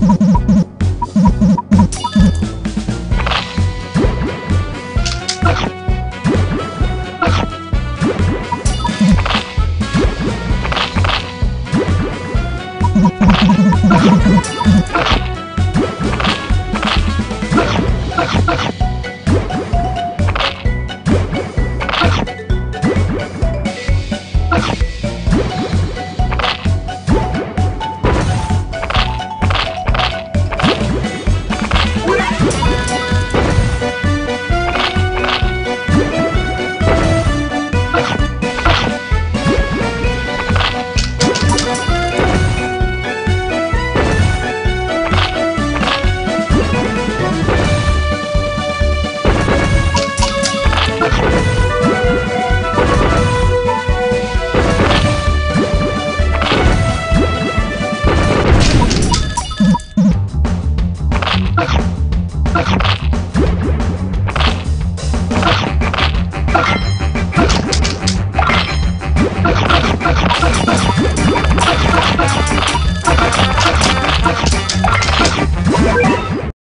you